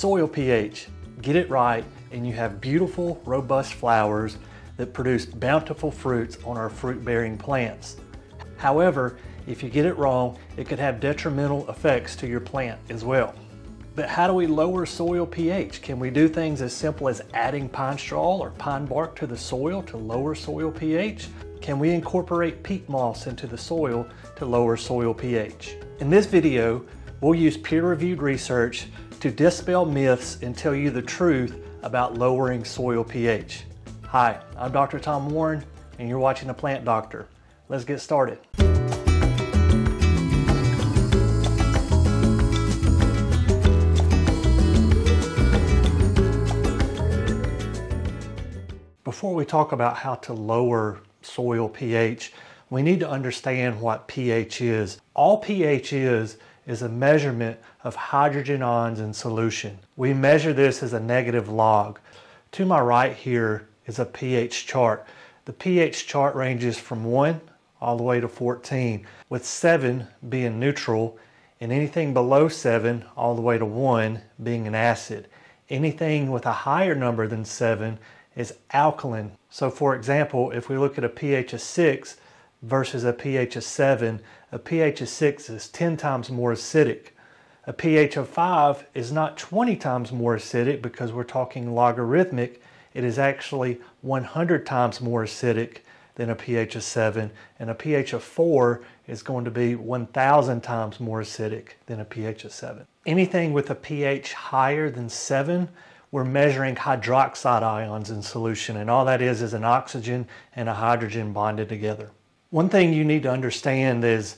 Soil pH, get it right and you have beautiful, robust flowers that produce bountiful fruits on our fruit-bearing plants. However, if you get it wrong, it could have detrimental effects to your plant as well. But how do we lower soil pH? Can we do things as simple as adding pine straw or pine bark to the soil to lower soil pH? Can we incorporate peat moss into the soil to lower soil pH? In this video, we'll use peer-reviewed research to dispel myths and tell you the truth about lowering soil pH. Hi, I'm Dr. Tom Warren and you're watching The Plant Doctor. Let's get started. Before we talk about how to lower soil pH, we need to understand what pH is. All pH is is a measurement of hydrogen ions in solution. We measure this as a negative log. To my right here is a pH chart. The pH chart ranges from 1 all the way to 14, with 7 being neutral and anything below 7 all the way to 1 being an acid. Anything with a higher number than 7 is alkaline. So for example, if we look at a pH of 6 versus a pH of 7, a pH of 6 is 10 times more acidic. A pH of 5 is not 20 times more acidic because we're talking logarithmic. It is actually 100 times more acidic than a pH of 7. And a pH of 4 is going to be 1,000 times more acidic than a pH of 7. Anything with a pH higher than 7 we're measuring hydroxide ions in solution and all that is is an oxygen and a hydrogen bonded together. One thing you need to understand is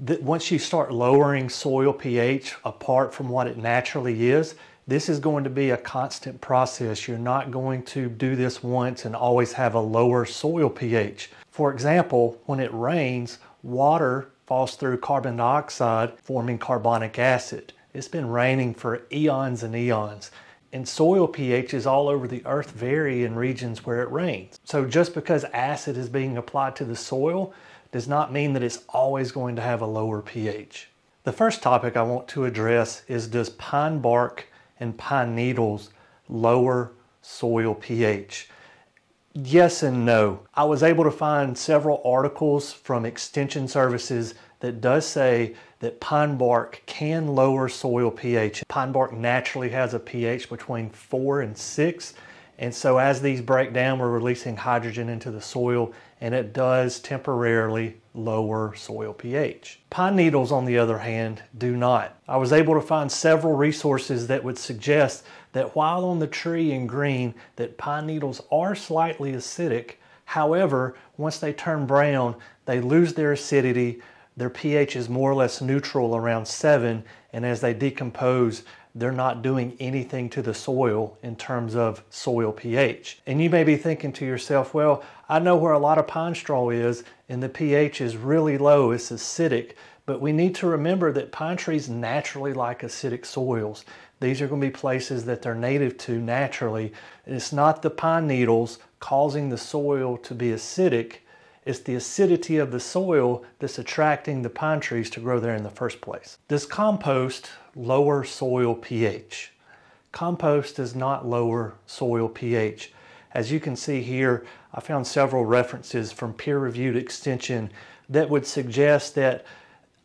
that once you start lowering soil pH apart from what it naturally is, this is going to be a constant process. You're not going to do this once and always have a lower soil pH. For example, when it rains, water falls through carbon dioxide forming carbonic acid. It's been raining for eons and eons and soil pHs all over the earth vary in regions where it rains. So just because acid is being applied to the soil does not mean that it's always going to have a lower pH. The first topic I want to address is does pine bark and pine needles lower soil pH? Yes and no. I was able to find several articles from extension services that does say that pine bark can lower soil pH. Pine bark naturally has a pH between 4 and 6 and so as these break down we're releasing hydrogen into the soil and it does temporarily lower soil pH. Pine needles on the other hand do not. I was able to find several resources that would suggest that while on the tree in green that pine needles are slightly acidic However, once they turn brown, they lose their acidity, their pH is more or less neutral around 7 and as they decompose they're not doing anything to the soil in terms of soil pH. And you may be thinking to yourself, well, I know where a lot of pine straw is and the pH is really low, it's acidic, but we need to remember that pine trees naturally like acidic soils. These are going to be places that they're native to naturally. It's not the pine needles causing the soil to be acidic, it's the acidity of the soil that's attracting the pine trees to grow there in the first place. Does compost lower soil pH? Compost does not lower soil pH. As you can see here, I found several references from peer-reviewed extension that would suggest that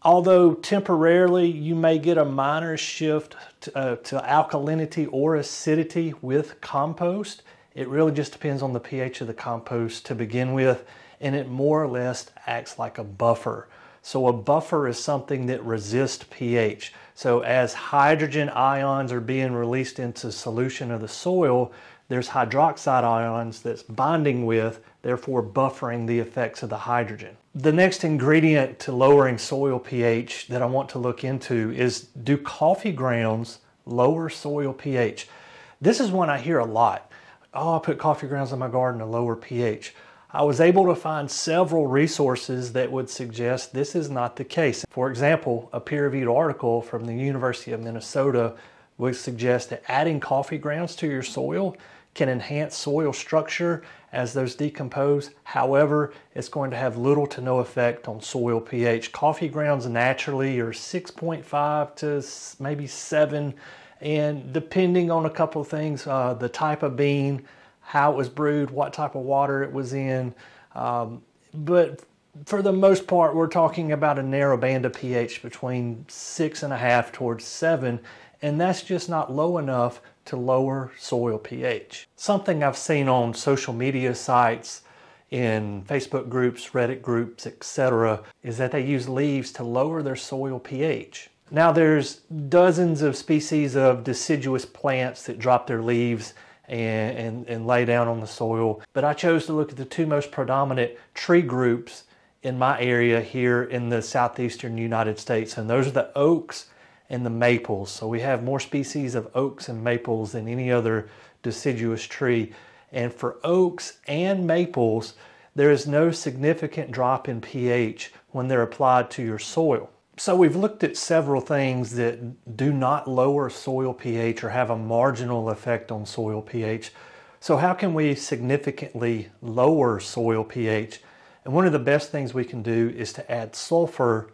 although temporarily you may get a minor shift to, uh, to alkalinity or acidity with compost, it really just depends on the pH of the compost to begin with and it more or less acts like a buffer. So a buffer is something that resists pH. So as hydrogen ions are being released into solution of the soil, there's hydroxide ions that's bonding with, therefore buffering the effects of the hydrogen. The next ingredient to lowering soil pH that I want to look into is do coffee grounds lower soil pH? This is one I hear a lot. Oh, I put coffee grounds in my garden to lower pH. I was able to find several resources that would suggest this is not the case. For example, a peer-reviewed article from the University of Minnesota would suggest that adding coffee grounds to your soil can enhance soil structure as those decompose. However, it's going to have little to no effect on soil pH. Coffee grounds naturally are 6.5 to maybe 7 And depending on a couple of things, uh, the type of bean, how it was brewed, what type of water it was in. Um, but for the most part, we're talking about a narrow band of pH between six and a half towards seven, and that's just not low enough to lower soil pH. Something I've seen on social media sites, in Facebook groups, Reddit groups, etc., is that they use leaves to lower their soil pH. Now there's dozens of species of deciduous plants that drop their leaves and, and, and lay down on the soil, but I chose to look at the two most predominant tree groups in my area here in the southeastern United States, and those are the oaks and the maples. So we have more species of oaks and maples than any other deciduous tree. And for oaks and maples, there is no significant drop in pH when they're applied to your soil. So we've looked at several things that do not lower soil pH or have a marginal effect on soil pH. So how can we significantly lower soil pH? And one of the best things we can do is to add sulfur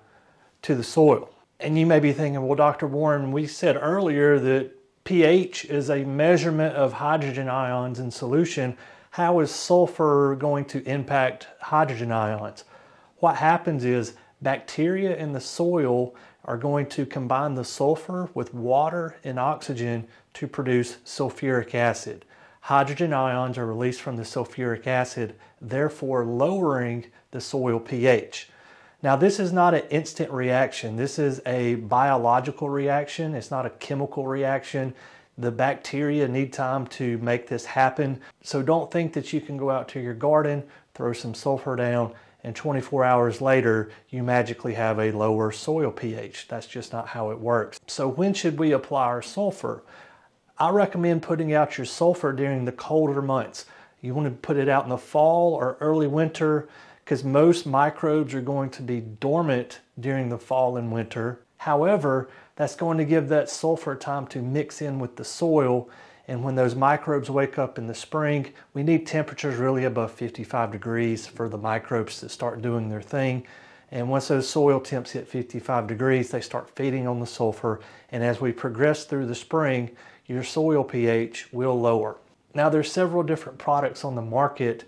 to the soil. And you may be thinking, well, Dr. Warren, we said earlier that pH is a measurement of hydrogen ions in solution. How is sulfur going to impact hydrogen ions? What happens is bacteria in the soil are going to combine the sulfur with water and oxygen to produce sulfuric acid. Hydrogen ions are released from the sulfuric acid, therefore lowering the soil pH. Now, this is not an instant reaction. This is a biological reaction. It's not a chemical reaction. The bacteria need time to make this happen. So don't think that you can go out to your garden, throw some sulfur down, and 24 hours later, you magically have a lower soil pH. That's just not how it works. So when should we apply our sulfur? I recommend putting out your sulfur during the colder months. You want to put it out in the fall or early winter because most microbes are going to be dormant during the fall and winter. However, that's going to give that sulfur time to mix in with the soil. And when those microbes wake up in the spring, we need temperatures really above 55 degrees for the microbes to start doing their thing. And once those soil temps hit 55 degrees, they start feeding on the sulfur. And as we progress through the spring, your soil pH will lower. Now there's several different products on the market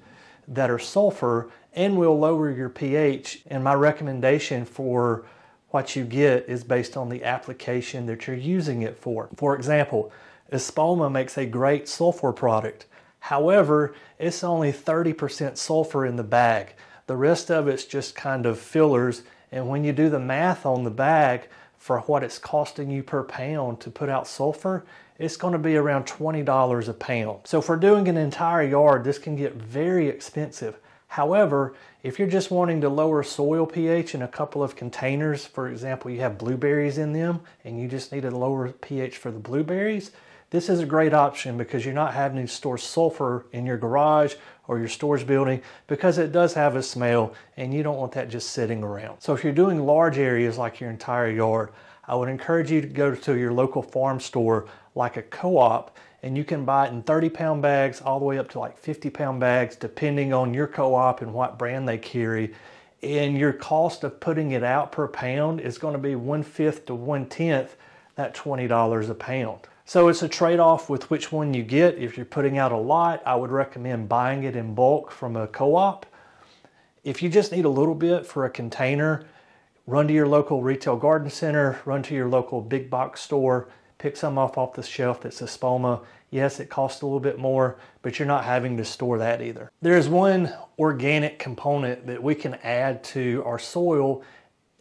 that are sulfur and will lower your pH. And my recommendation for what you get is based on the application that you're using it for. For example, Espoma makes a great sulfur product. However, it's only 30% sulfur in the bag. The rest of it's just kind of fillers. And when you do the math on the bag for what it's costing you per pound to put out sulfur, it's going to be around $20 a pound. So for doing an entire yard, this can get very expensive. However, if you're just wanting to lower soil pH in a couple of containers, for example, you have blueberries in them and you just need a lower pH for the blueberries, this is a great option because you're not having to store sulfur in your garage or your storage building because it does have a smell and you don't want that just sitting around. So if you're doing large areas like your entire yard, I would encourage you to go to your local farm store like a co-op and you can buy it in 30 pound bags all the way up to like 50 pound bags depending on your co-op and what brand they carry and your cost of putting it out per pound is going to be one fifth to one tenth that $20 a pound. So it's a trade-off with which one you get. If you're putting out a lot, I would recommend buying it in bulk from a co-op. If you just need a little bit for a container, run to your local retail garden center, run to your local big box store, pick some off off the shelf that's a Espoma. Yes, it costs a little bit more, but you're not having to store that either. There's one organic component that we can add to our soil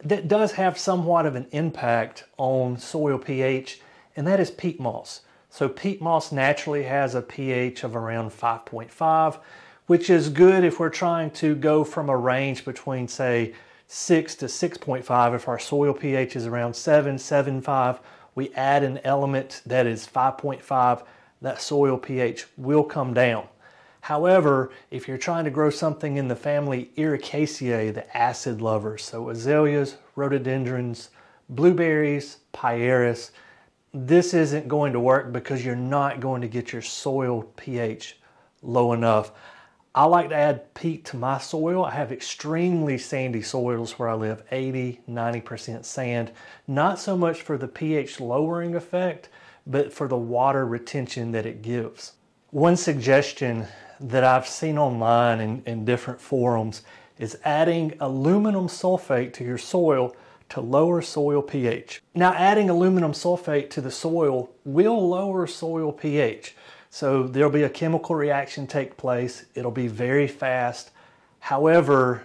that does have somewhat of an impact on soil pH, and that is peat moss. So peat moss naturally has a pH of around 5.5, which is good if we're trying to go from a range between say 6 to 6.5 if our soil pH is around 7, 7.5 we add an element that is 5.5, that soil pH will come down. However, if you're trying to grow something in the family Ericaceae, the acid lovers, so azaleas, rhododendrons, blueberries, pieris, this isn't going to work because you're not going to get your soil pH low enough. I like to add peat to my soil. I have extremely sandy soils where I live, 80, 90% sand. Not so much for the pH lowering effect, but for the water retention that it gives. One suggestion that I've seen online in, in different forums is adding aluminum sulfate to your soil to lower soil pH. Now adding aluminum sulfate to the soil will lower soil pH. So there'll be a chemical reaction take place. It'll be very fast. However,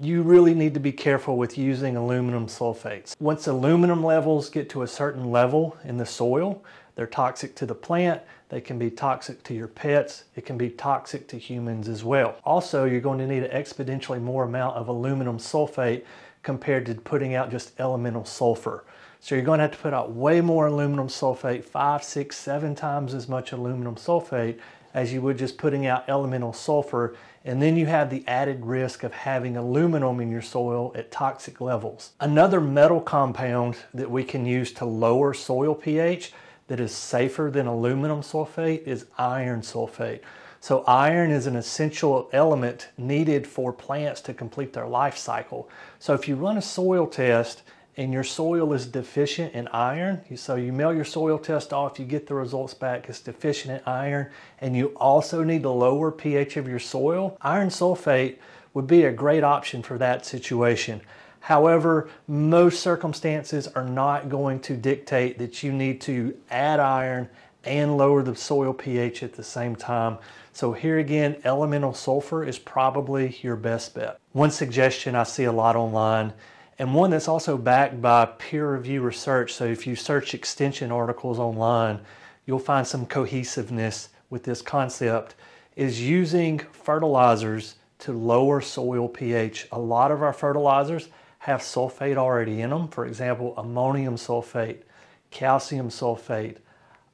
you really need to be careful with using aluminum sulfates. Once aluminum levels get to a certain level in the soil, they're toxic to the plant, they can be toxic to your pets, it can be toxic to humans as well. Also, you're going to need an exponentially more amount of aluminum sulfate compared to putting out just elemental sulfur. So you're going to have to put out way more aluminum sulfate, five, six, seven times as much aluminum sulfate as you would just putting out elemental sulfur. And then you have the added risk of having aluminum in your soil at toxic levels. Another metal compound that we can use to lower soil pH that is safer than aluminum sulfate is iron sulfate. So iron is an essential element needed for plants to complete their life cycle. So if you run a soil test and your soil is deficient in iron, so you mail your soil test off, you get the results back, it's deficient in iron, and you also need to lower pH of your soil, iron sulfate would be a great option for that situation. However, most circumstances are not going to dictate that you need to add iron and lower the soil pH at the same time. So here again, elemental sulfur is probably your best bet. One suggestion I see a lot online and one that's also backed by peer review research. So if you search extension articles online, you'll find some cohesiveness with this concept is using fertilizers to lower soil pH. A lot of our fertilizers have sulfate already in them. For example, ammonium sulfate, calcium sulfate,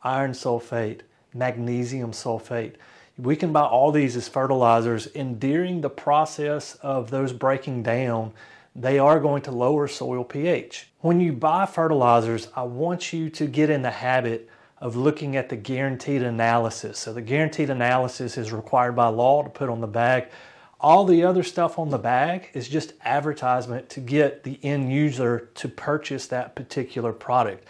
iron sulfate, magnesium sulfate. We can buy all these as fertilizers and during the process of those breaking down, they are going to lower soil pH. When you buy fertilizers, I want you to get in the habit of looking at the guaranteed analysis. So the guaranteed analysis is required by law to put on the bag. All the other stuff on the bag is just advertisement to get the end user to purchase that particular product.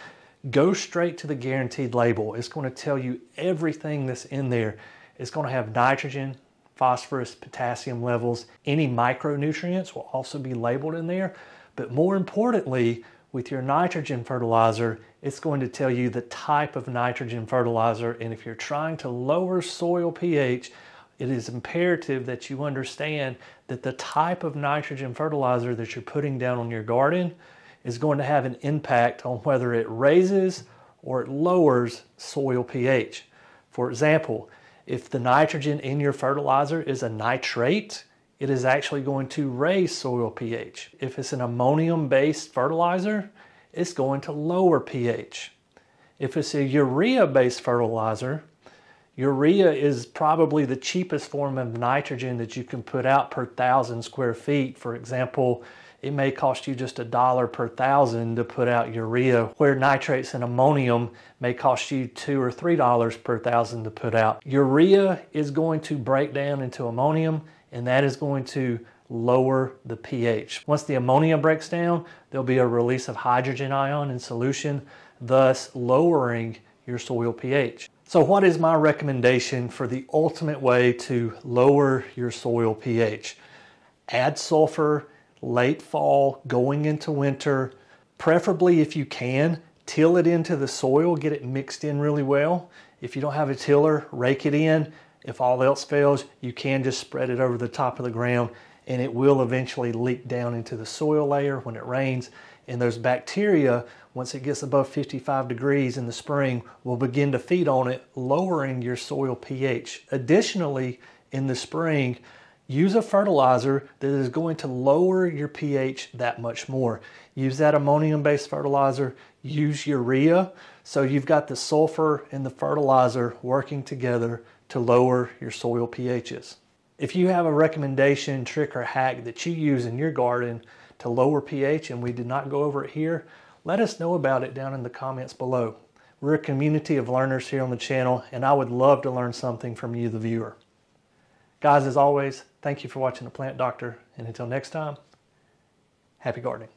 Go straight to the guaranteed label. It's going to tell you everything that's in there. It's going to have nitrogen, phosphorus, potassium levels. Any micronutrients will also be labeled in there. But more importantly, with your nitrogen fertilizer, it's going to tell you the type of nitrogen fertilizer. And if you're trying to lower soil pH, it is imperative that you understand that the type of nitrogen fertilizer that you're putting down on your garden is going to have an impact on whether it raises or it lowers soil pH. For example, if the nitrogen in your fertilizer is a nitrate, it is actually going to raise soil pH. If it's an ammonium-based fertilizer, it's going to lower pH. If it's a urea-based fertilizer, Urea is probably the cheapest form of nitrogen that you can put out per thousand square feet. For example, it may cost you just a dollar per thousand to put out urea, where nitrates and ammonium may cost you two or three dollars per thousand to put out. Urea is going to break down into ammonium, and that is going to lower the pH. Once the ammonia breaks down, there'll be a release of hydrogen ion in solution, thus lowering your soil pH. So what is my recommendation for the ultimate way to lower your soil pH? Add sulfur late fall, going into winter. Preferably if you can, till it into the soil, get it mixed in really well. If you don't have a tiller, rake it in. If all else fails, you can just spread it over the top of the ground and it will eventually leak down into the soil layer when it rains. And those bacteria, once it gets above 55 degrees in the spring, will begin to feed on it, lowering your soil pH. Additionally, in the spring, use a fertilizer that is going to lower your pH that much more. Use that ammonium-based fertilizer, use urea, so you've got the sulfur and the fertilizer working together to lower your soil pHs. If you have a recommendation, trick, or hack that you use in your garden to lower pH and we did not go over it here, let us know about it down in the comments below. We're a community of learners here on the channel and I would love to learn something from you, the viewer. Guys, as always, thank you for watching The Plant Doctor and until next time, happy gardening.